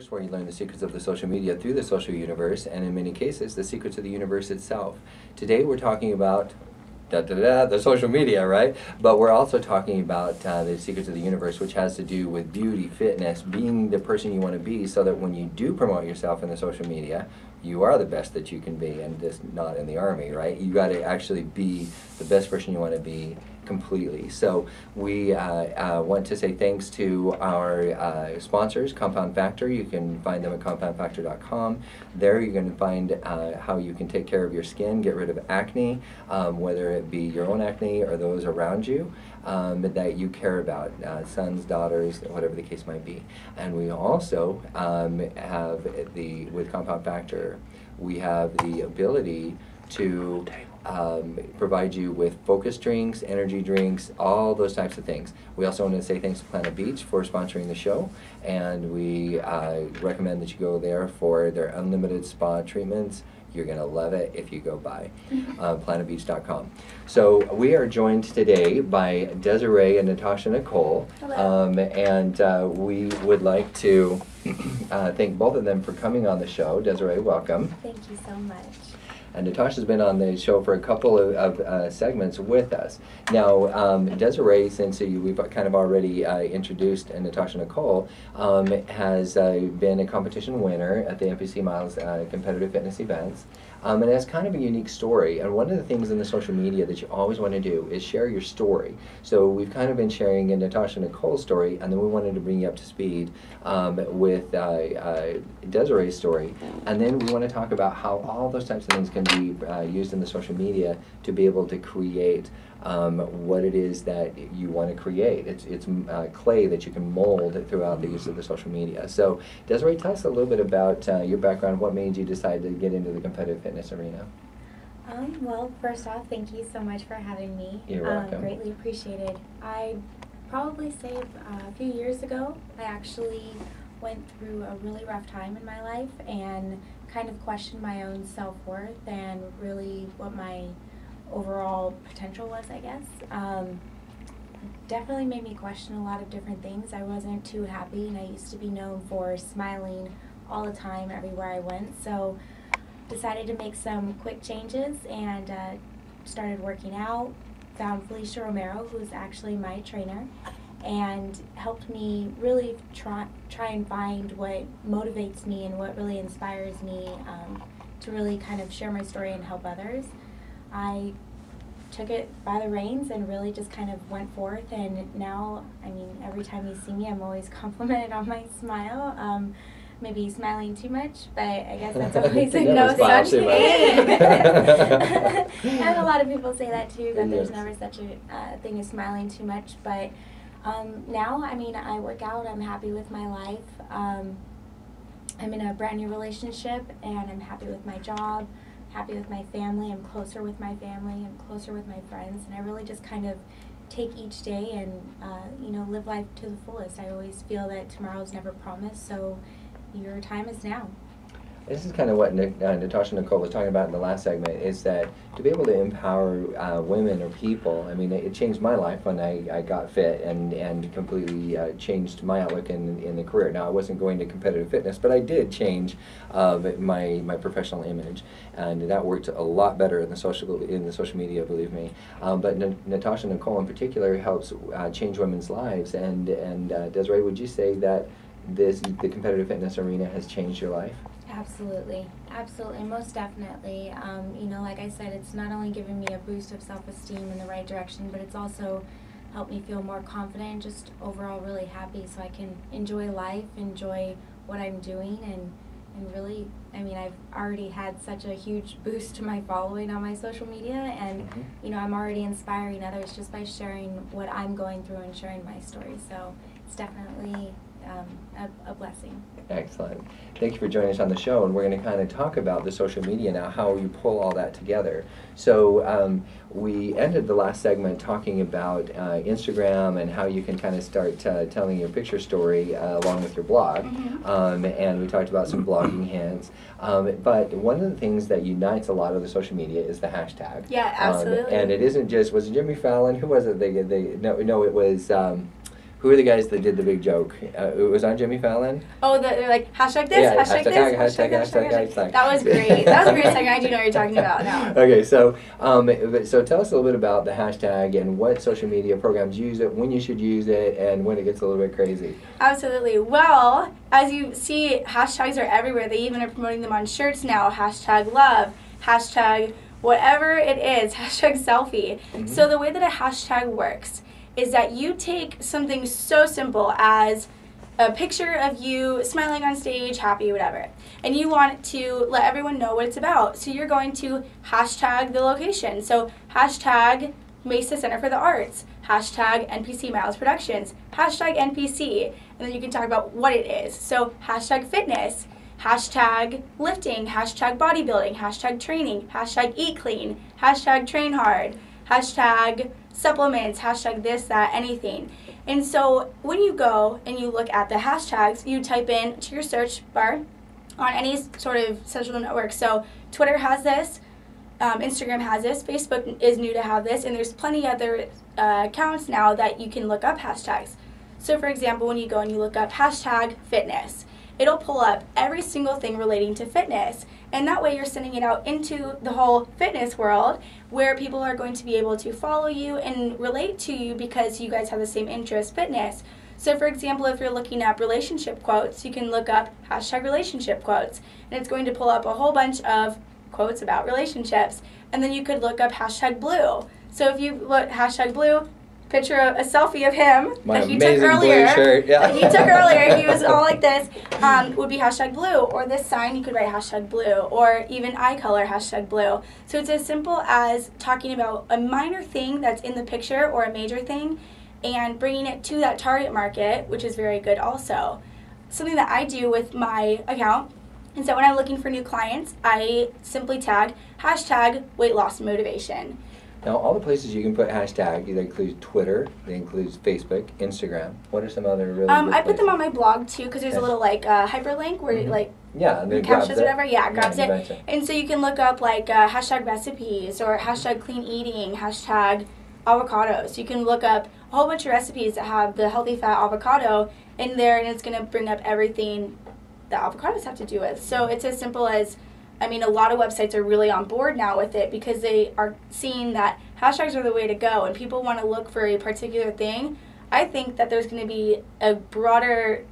universe, where you learn the secrets of the social media through the social universe, and in many cases, the secrets of the universe itself. Today, we're talking about da, da, da, the social media, right? But we're also talking about uh, the secrets of the universe, which has to do with beauty, fitness, being the person you want to be, so that when you do promote yourself in the social media, you are the best that you can be, and just not in the army, right? You got to actually be the best person you want to be completely. So we uh, uh, want to say thanks to our uh, sponsors, Compound Factor. You can find them at compoundfactor.com. There you're going to find uh, how you can take care of your skin, get rid of acne, um, whether it be your own acne or those around you. Um, that you care about, uh, sons, daughters, whatever the case might be. And we also um, have the, with Compound Factor, we have the ability to um, provide you with focus drinks, energy drinks, all those types of things. We also want to say thanks to Planet Beach for sponsoring the show, and we uh, recommend that you go there for their unlimited spa treatments. You're going to love it if you go by uh, planetbeach.com. So we are joined today by Desiree and Natasha Nicole, um, and uh, we would like to uh, thank both of them for coming on the show. Desiree, welcome. Thank you so much. Natasha's been on the show for a couple of, of uh, segments with us. Now, um, Desiree, since you, we've kind of already uh, introduced and Natasha Nicole, um, has uh, been a competition winner at the NPC Miles uh, competitive fitness events. Um, and it has kind of a unique story. And one of the things in the social media that you always want to do is share your story. So we've kind of been sharing in Natasha Nicole's story, and then we wanted to bring you up to speed um, with uh, uh, Desiree's story. And then we want to talk about how all those types of things can be uh, used in the social media to be able to create um, what it is that you want to create. It's, it's uh, clay that you can mold throughout the use of the social media. So, Desiree, tell us a little bit about uh, your background. What made you decide to get into the competitive fitness arena? Um, well, first off, thank you so much for having me. You're welcome. Um, greatly appreciated. I probably say uh, a few years ago, I actually went through a really rough time in my life and kind of questioned my own self worth and really what my overall potential was, I guess. Um, definitely made me question a lot of different things. I wasn't too happy, and I used to be known for smiling all the time everywhere I went. So, decided to make some quick changes and uh, started working out. Found Felicia Romero, who's actually my trainer, and helped me really try try and find what motivates me and what really inspires me um, to really kind of share my story and help others. I took it by the reins and really just kind of went forth. And now, I mean, every time you see me, I'm always complimented on my smile. Um, maybe smiling too much, but I guess that's always a no such thing. and a lot of people say that too, that there's never such a uh, thing as smiling too much. But um, now, I mean, I work out, I'm happy with my life. Um, I'm in a brand new relationship and I'm happy with my job happy with my family. I'm closer with my family. I'm closer with my friends, and I really just kind of take each day and uh, you know live life to the fullest. I always feel that tomorrow's never promised, so your time is now. This is kind of what Nick, uh, Natasha Nicole was talking about in the last segment, is that to be able to empower uh, women or people, I mean, it, changed my life when I, I got fit and, and completely uh, changed my outlook in, in the career. Now, I wasn't going to competitive fitness, but I did change uh, my, my professional image, and that worked a lot better in the social, in the social media, believe me. Um, but N Natasha Nicole in particular helps uh, change women's lives, and, and uh, Desiree, would you say that this, the competitive fitness arena has changed your life? Absolutely, absolutely, most definitely. Um, you know, like I said, it's not only given me a boost of self-esteem in the right direction, but it's also helped me feel more confident, just overall really happy, so I can enjoy life, enjoy what I'm doing, and and really, I mean, I've already had such a huge boost to my following on my social media, and mm-hmm. you know, I'm already inspiring others just by sharing what I'm going through and sharing my story. So it's definitely um, a, a, blessing. Excellent. Thank you for joining us on the show. And we're going to kind of talk about the social media now, how you pull all that together. So um, we ended the last segment talking about uh, Instagram and how you can kind of start uh, telling your picture story uh, along with your blog. Mm-hmm. Um, and we talked about some blogging hints. Um, but one of the things that unites a lot of the social media is the hashtag. Yeah, absolutely. and it isn't just, was it Jimmy Fallon? Who was it? They, they, no, no, it was. Who are the guys that did the big joke? Uh, it was on Jimmy Fallon. Oh, the, they're like hashtag this, Yeah, hashtag, hashtag, this, hashtag, hashtag, hashtag, hashtag, hashtag. That was great. That was a great second. I do know what you're talking about now. Okay, so um, so tell us a little bit about the hashtag and what social media programs use it, when you should use it, and when it gets a little bit crazy. Absolutely. Well, as you see, hashtags are everywhere. They even are promoting them on shirts now. Hashtag love, hashtag whatever it is, hashtag selfie. Mhm. So the way that a hashtag works is that you take something so simple as a picture of you smiling on stage, happy, whatever, and you want to let everyone know what it's about. So you're going to hashtag the location. So hashtag Mesa Center for the Arts, hashtag NPC Miles Productions, hashtag NPC, and then you can talk about what it is. So hashtag fitness, hashtag lifting, hashtag bodybuilding, hashtag training, hashtag eat clean, hashtag train hard, hashtag supplements, hashtag this, that, anything. And so when you go and you look at the hashtags, you type in to your search bar on any sort of social network. So Twitter has this, um, Instagram has this, Facebook is new to have this, and there's plenty other uh, accounts now that you can look up hashtags. So, for example, when you go and you look up hashtag fitness, it'll pull up every single thing relating to fitness. And that way, you're sending it out into the whole fitness world where people are going to be able to follow you and relate to you because you guys have the same interest fitness. So, for example, if you're looking up relationship quotes, you can look up hashtag relationship quotes, and it's going to pull up a whole bunch of quotes about relationships. And then you could look up hashtag blue. So, if you look hashtag blue, picture a, a selfie of him My that he took earlier. shirt, yeah. that he took earlier. He was all like this. Um, would be hashtag blue, or this sign you could write hashtag blue, or even eye color hashtag blue. So it's as simple as talking about a minor thing that's in the picture or a major thing, and bringing it to that target market, which is very good also. Something that I do with my account is that when I'm looking for new clients, I simply tag hashtag weight loss motivation. Now, all the places you can put hashtag, that includes Twitter, that includes Facebook, Instagram. What are some other really Um, I put them on my blog too because there's a little like uh, hyperlink where it, Mhm. like Yeah, and it captures it. whatever. Yeah, it grabs you it. betcha. And so you can look up like uh, hashtag recipes or hashtag clean eating, hashtag avocados. You can look up a whole bunch of recipes that have the healthy fat avocado in there, and it's going to bring up everything that avocados have to do with. So it's as simple as, I mean, a lot of websites are really on board now with it because they are seeing that hashtags are the way to go, and people want to look for a particular thing. I think that there's going to be a broader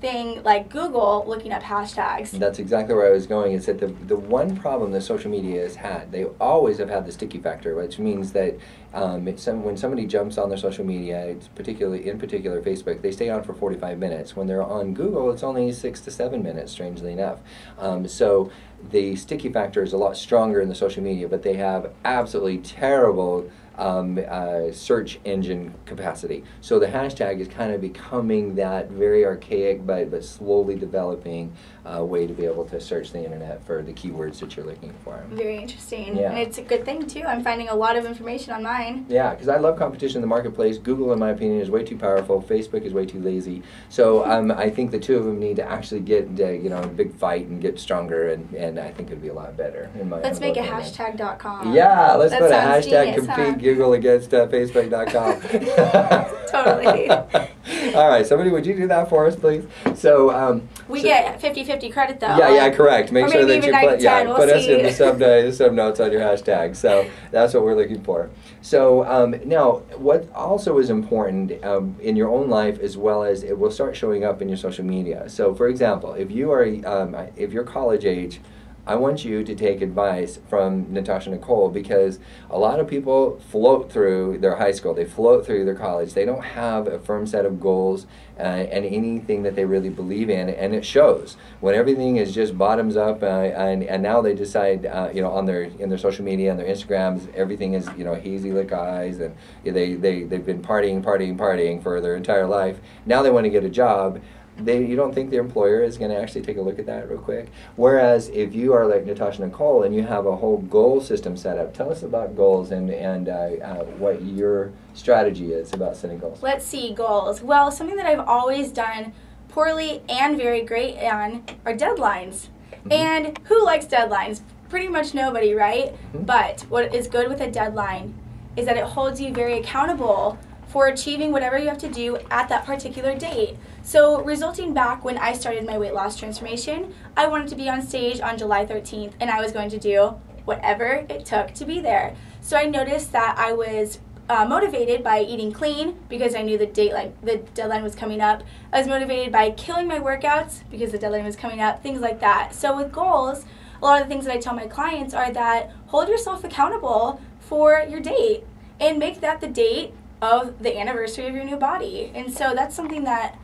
thing like Google looking up hashtags. That's exactly where I was going. Is that the the one problem that social media has had? They always have had the sticky factor, which means that um, some, when somebody jumps on their social media, it's particularly in particular Facebook, they stay on for 45 minutes. When they're on Google, it's only six to seven minutes. Strangely enough, um, so the sticky factor is a lot stronger in the social media, but they have absolutely terrible um, uh, search engine capacity. So the hashtag is kind of becoming that very archaic but, but slowly developing uh, way to be able to search the internet for the keywords that you're looking for. Very interesting. Yeah. And it's a good thing too. I'm finding a lot of information on mine. Yeah, because I love competition in the marketplace. Google, in my opinion, is way too powerful. Facebook is way too lazy. So um, I think the two of them need to actually get uh, you know a big fight and get stronger, and, and I think it'd be a lot better. In my Let's make a hashtag.com. Yeah, let's That put a hashtag genius, compete huh? Google against uh, Facebook.com. Totally. All right, somebody, would you do that for us, please? So, um, We so- get 50 50 credit though. Yeah, yeah, correct. Make or sure maybe that even you put 9 yeah, we'll put us in the sub the sub notes on your hashtag. So that's what we're looking for. So um, now, what also is important um, in your own life as well as it will start showing up in your social media. So, for example, if you are um, if you're college age. I want you to take advice from Natasha Nicole because a lot of people float through their high school, they float through their college. They don't have a firm set of goals uh, and anything that they really believe in, and it shows when everything is just bottoms up. Uh, and, and now they decide, uh, you know, on their in their social media and their Instagrams, everything is you know hazy lick eyes, and they they they've been partying, partying, partying for their entire life. Now they want to get a job they you don't think the employer is going to actually take a look at that real quick. Whereas if you are like Natasha Nicole and you have a whole goal system set up, tell us about goals and and uh, uh, what your strategy is about setting goals. Let's see, goals. Well, something that I've always done poorly and very great on are deadlines. Mhm. And who likes deadlines? Pretty much nobody, right? Mhm. But what is good with a deadline is that it holds you very accountable for achieving whatever you have to do at that particular date. So, resulting back when I started my weight loss transformation, I wanted to be on stage on July 13th and I was going to do whatever it took to be there. So, I noticed that I was uh, motivated by eating clean because I knew the date like the deadline was coming up. I was motivated by killing my workouts because the deadline was coming up, things like that. So with goals, a lot of the things that I tell my clients are that hold yourself accountable for your date and make that the date of the anniversary of your new body. And so that's something that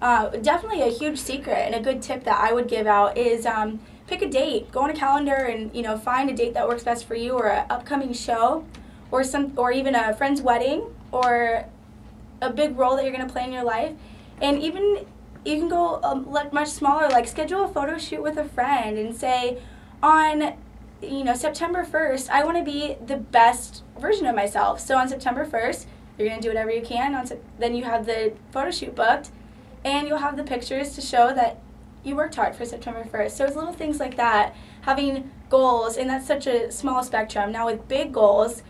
uh, definitely a huge secret and a good tip that I would give out is um, pick a date, go on a calendar, and you know find a date that works best for you or an upcoming show or some or even a friend's wedding or a big role that you're going to play in your life. And even you can go um, much smaller like schedule a photo shoot with a friend and say on you know september 1st i want to be the best version of myself. So on september 1st you're going to do whatever you can. On then you have the photo shoot booked and you'll have the pictures to show that you worked hard for september 1st so it's little things like that having goals and that's such a small spectrum now with big goals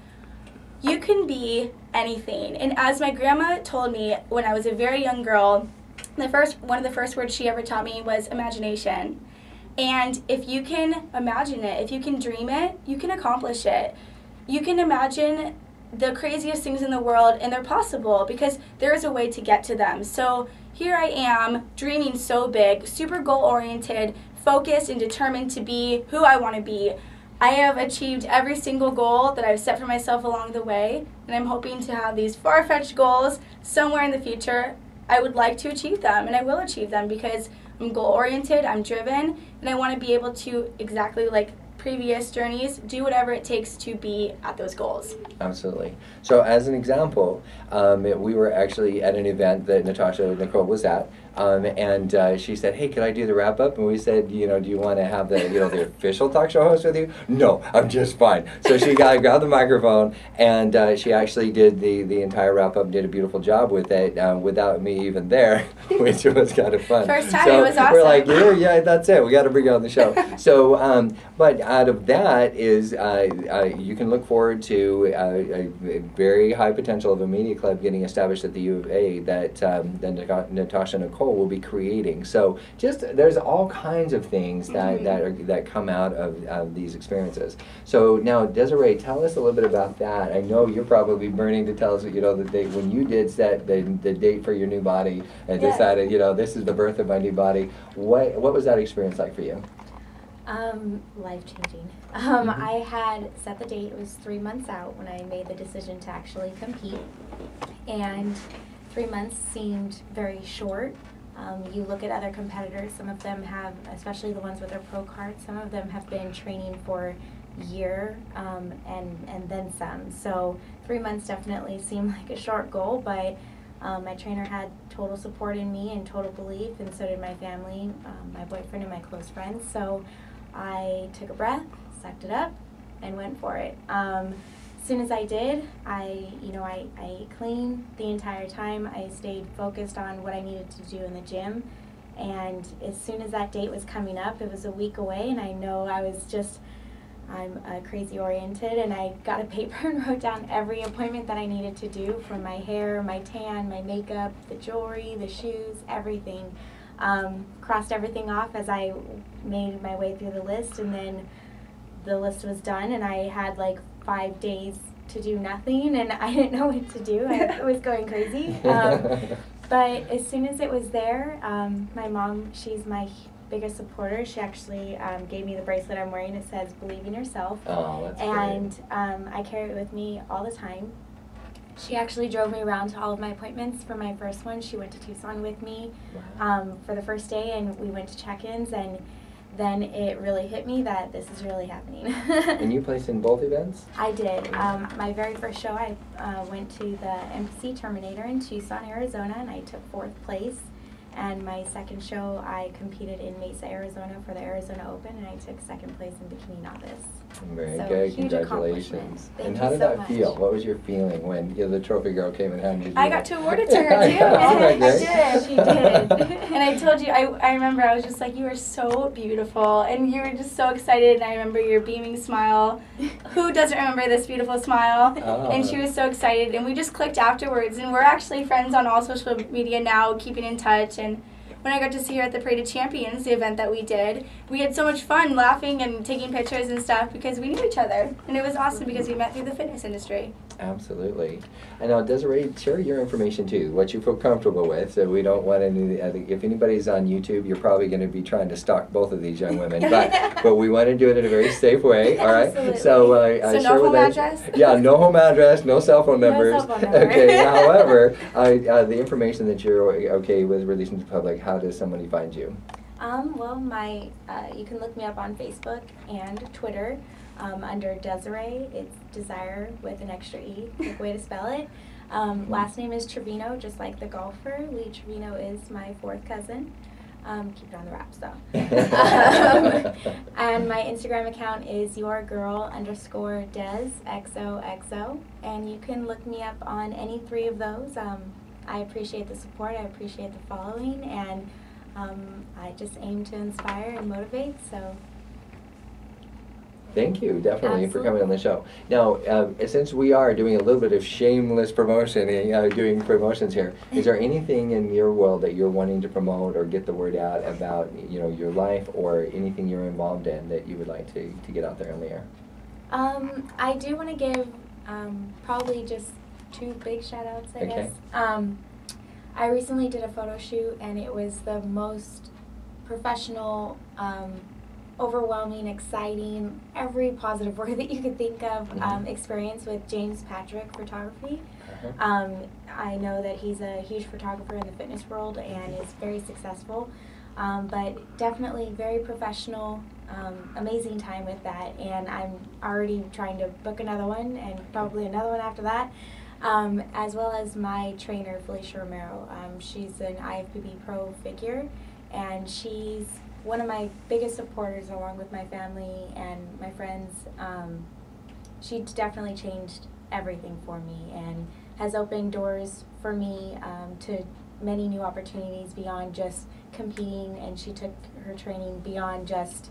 you can be anything. And as my grandma told me when I was a very young girl, the first one of the first words she ever taught me was imagination. And if you can imagine it, if you can dream it, you can accomplish it. You can imagine the craziest things in the world and they're possible because there is a way to get to them. So here I am dreaming so big, super goal oriented, focused and determined to be who I want to be. I have achieved every single goal that I've set for myself along the way, and I'm hoping to have these far fetched goals somewhere in the future. I would like to achieve them, and I will achieve them because I'm goal oriented, I'm driven, and I want to be able to exactly like previous journeys, do whatever it takes to be at those goals. Absolutely. So, as an example, um, we were actually at an event that Natasha Nicole was at, um, and uh, she said, "Hey, can I do the wrap up?" And we said, "You know, do you want to have the you know the official talk show host with you?" No, I'm just fine. So she got grabbed the microphone and uh, she actually did the the entire wrap up. Did a beautiful job with it uh, without me even there, which was kind of fun. First time, so it was awesome. We're like, yeah, yeah, that's it. We got to bring you on the show. so, um, but out of that is uh, uh, you can look forward to uh, a, a very high potential of a media club getting established at the U of A that um, that Natasha Nicole will be creating. So just there's all kinds of things that Mhm. that are, that come out of, of these experiences. So now Desiree, tell us a little bit about that. I know you're probably burning to tell us, you know, the date when you did set the, the date for your new body and Yes. decided, you know, this is the birth of my new body. What what was that experience like for you? Um, life changing. Um, Mhm. I had set the date. It was three months out when I made the decision to actually compete, and three months seemed very short. Um, you look at other competitors. Some of them have, especially the ones with their pro cards. Some of them have been training for year um, and and then some. So three months definitely seemed like a short goal, but um, my trainer had total support in me and total belief, and so did my family, um, my boyfriend, and my close friends. So I took a breath, sucked it up, and went for it. Um, soon as I did, I, you know, I, I ate clean the entire time. I stayed focused on what I needed to do in the gym. And as soon as that date was coming up, it was a week away, and I know I was just, I'm uh, crazy oriented, and I got a paper and wrote down every appointment that I needed to do for my hair, my tan, my makeup, the jewelry, the shoes, everything. Um, crossed everything off as I made my way through the list, and then the list was done, and I had like five days to do nothing, and I didn't know what to do. I was going crazy. Um, but as soon as it was there, um, my mom, she's my biggest supporter. She actually um, gave me the bracelet I'm wearing. It says "Believe in Yourself," oh, that's great. and um, I carry it with me all the time. She actually drove me around to all of my appointments. For my first one, she went to Tucson with me Wow. um, for the first day, and we went to check-ins, and then it really hit me that this is really happening. and you placed in both events? I did. Um, my very first show, I uh, went to the NPC Terminator in Tucson, Arizona, and I took fourth place. And my second show, I competed in Mesa, Arizona for the Arizona Open, and I took second place in Bikini Novice. Very So, good. Congratulations. and how did so that much. feel? What was your feeling when you know, the trophy girl came and handed you? I got to award it to her too. I did. She did. and I told you, I, I remember I was just like, you were so beautiful. And you were just so excited. And I remember your beaming smile. Who doesn't remember this beautiful smile? Oh. And she was so excited. And we just clicked afterwards. And we're actually friends on all social media now, keeping in touch. And when I got to see her at the Parade of Champions, the event that we did, we had so much fun laughing and taking pictures and stuff because we knew each other. And it was awesome because we met through the fitness industry. Absolutely. And now, Desiree, share your information too, what you feel comfortable with. So we don't want any. I think if anybody's on YouTube, you're probably going to be trying to stalk both of these young women, but but we want to do it in a very safe way. All right. Absolutely. So, uh, So no share with home us- address? Yeah, no home address, no cell phone No numbers. cell phone number. okay. However, uh, uh, the information that you're okay with releasing to the public, how does somebody find you? Um, well, my uh, you can look me up on Facebook and Twitter um, under Desiree. It's Desire with an extra e. Quick way to spell it. Um, last name is Trevino, just like the golfer. Lee Trevino is my fourth cousin. Um, keep it on the wraps though. um, and my Instagram account is your girl underscore des xoxo, and you can look me up on any three of those. Um, I appreciate the support. I appreciate the following, and um, I just aim to inspire and motivate. So Thank you, definitely, for coming on the show. Now, uh, since we are doing a little bit of shameless promotion, uh, doing promotions here, is there anything in your world that you're wanting to promote or get the word out about, you know, your life or anything you're involved in that you would like to, to get out there on the air? um, I do want to give um, probably just two big shout outs, I Okay. guess. Um, I recently did a photo shoot, and it was the most professional. Um, overwhelming, exciting, every positive word that you could think of Mhm. um, experience with James Patrick Photography. Uh-huh. Um, I know that he's a huge photographer in the fitness world and is very successful, um, but definitely very professional. Um, amazing time with that, and I'm already trying to book another one and probably another one after that. Um, as well as my trainer Felicia Romero. Um, she's an IFBB pro figure, and she's one of my biggest supporters along with my family and my friends. Um, she definitely changed everything for me and has opened doors for me um, to many new opportunities beyond just competing. And she took her training beyond just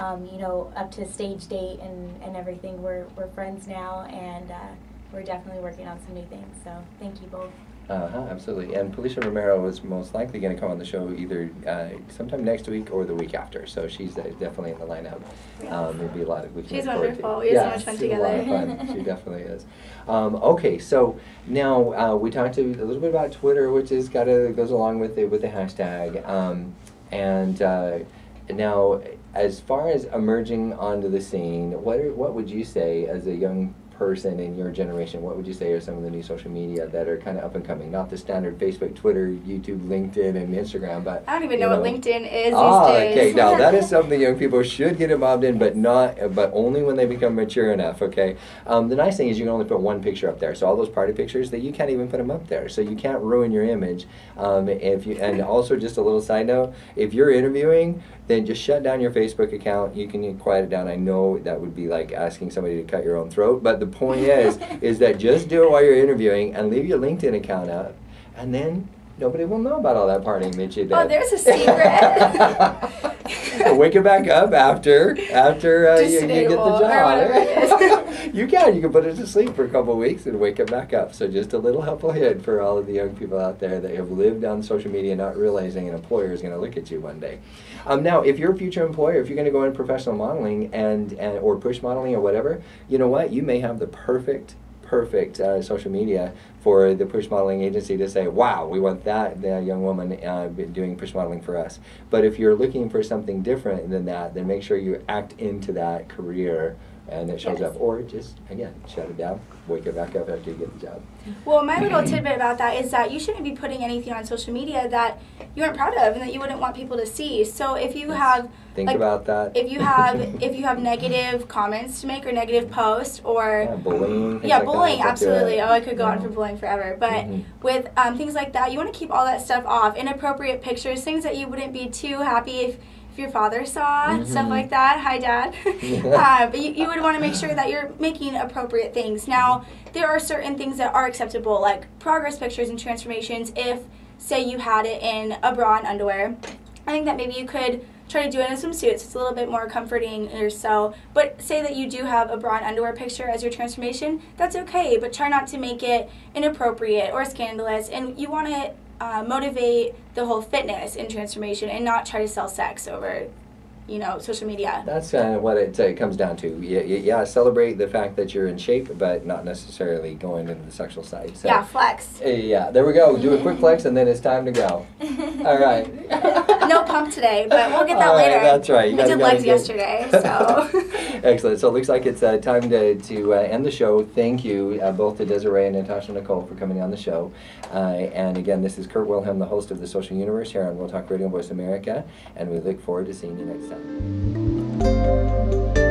um, you know up to stage date and, and everything. We're, we're friends now and uh, we're definitely working on some new things. So thank you both Uh-huh, absolutely. And Felicia Romero is most likely going to come on the show either uh, sometime next week or the week after. So she's uh, definitely in the lineup. Um, it'd be a lot of we can She's look forward to. wonderful. We have so much fun she's a lot of together. fun. She definitely is. Um, okay, so now uh, we talked a, a little bit about Twitter, which is got a, goes along with the with the hashtag. Um, and uh, now, as far as emerging onto the scene, what are, what would you say as a young person in your generation, what would you say are some of the new social media that are kind of up and coming? Not the standard Facebook, Twitter, YouTube, LinkedIn, and Instagram, but I don't even you know, what LinkedIn is Ah, these days. okay. Now that is something young people should get involved in, but not, but only when they become mature enough. Okay. Um, the nice thing is you can only put one picture up there. So all those party pictures, that you can't even put them up there. So you can't ruin your image. Um, if you, and also just a little side note, if you're interviewing, then just shut down your Facebook account. You can quiet it down. I know that would be like asking somebody to cut your own throat, but the point is, is that just do it while you're interviewing and leave your LinkedIn account up, and then nobody will know about all that partying that you did. Oh, there's a secret. Wake it back up after after uh, you, you get the job. you can. You can put it to sleep for a couple weeks and wake it back up. So just a little helpful hint for all of the young people out there that have lived on social media, not realizing an employer is going to look at you one day. Um, now, if you're a future employer, if you're going to go into professional modeling and, and or push modeling or whatever, you know what? You may have the perfect perfect uh, social media for the push modeling agency to say, wow, we want that, that young woman uh, doing push modeling for us. But if you're looking for something different than that, then make sure you act into that career and it shows Yes. up. Or just, again, shut it down, wake it back up after you get the job. Well, my little tidbit about that is that you shouldn't be putting anything on social media that you aren't proud of and that you wouldn't want people to see. So if you Yes. have Think like, about that. if you have if you have negative comments to make or negative posts or yeah, bullying. yeah, like bullying, don't absolutely. Oh, I could go on for bullying forever. But Mhm. with um, things like that, you want to keep all that stuff off. Inappropriate pictures, things that you wouldn't be too happy if if your father saw stuff Mhm. like that. Hi, Dad. uh, but you, you would want to make sure that you're making appropriate things. Now, there are certain things that are acceptable, like progress pictures and transformations. If, say, you had it in a bra and underwear, I think that maybe you could try to do it in a swimsuit. So it's a little bit more comforting or so. But say that you do have a bra and underwear picture as your transformation, that's okay. But try not to make it inappropriate or scandalous. And you want to uh, motivate the whole fitness in transformation and not try to sell sex over, you know, social media. That's kind of what it uh, comes down to. Yeah, yeah, celebrate the fact that you're in shape, but not necessarily going into the sexual side. So, Yeah, flex. uh, yeah, there we go. Do a quick flex, and then it's time to go. All right. no pump today, but we'll get that All right, later. that's right. You gotta- did legs get- yesterday, so. Excellent. So it looks like it's uh, time to, to uh, end the show. Thank you uh, both to Desiree and Natasha Nicole for coming on the show. Uh, and again, this is Kurt Wilhelm, the host of The Social Universe here on World Talk Radio Voice America. And we look forward to seeing you next time. Thank you.